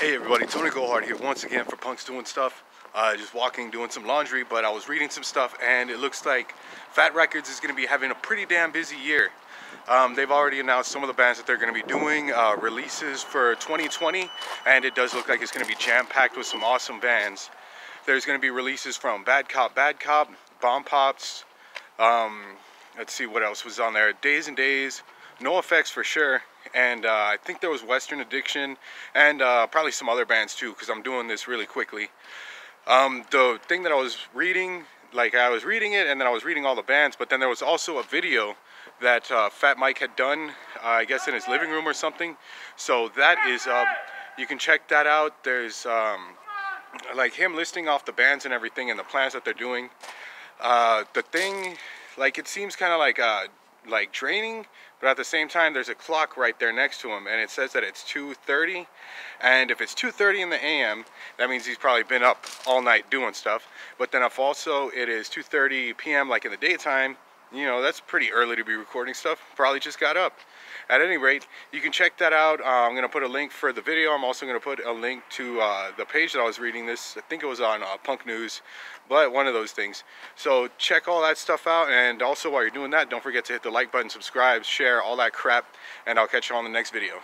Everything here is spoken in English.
Hey everybody, Tony Gohard here once again for Punks Doing Stuff. Uh, just walking, doing some laundry, but I was reading some stuff and it looks like Fat Wreck Chords is going to be having a pretty damn busy year. Um, they've already announced some of the bands that they're going to be doing uh, releases for 2020 and it does look like it's going to be jam-packed with some awesome bands. There's going to be releases from Bad Cop, Bad Cop, Bomb Pops, um, let's see what else was on there, Days N Daze, NOFX for sure, and uh, I think there was Western Addiction and uh, probably some other bands too because I'm doing this really quickly. Um, the thing that I was reading, like I was reading it and then I was reading all the bands, but then there was also a video that uh, Fat Mike had done, uh, I guess in his living room or something. So that is, uh, you can check that out. There's um, like him listing off the bands and everything and the plans that they're doing. Uh, the thing, like it seems kind of like like draining, but at the same time, there's a clock right there next to him, and it says that it's 2.30, and if it's 2.30 in the AM, that means he's probably been up all night doing stuff, but then if also it is 2.30 p.m. like in the daytime, you know, that's pretty early to be recording stuff, probably just got up. At any rate, you can check that out. Uh, I'm going to put a link for the video. I'm also going to put a link to uh, the page that I was reading this. I think it was on uh, Punk News, but one of those things. So check all that stuff out. And also while you're doing that, don't forget to hit the like button, subscribe, share, all that crap. And I'll catch you on the next video.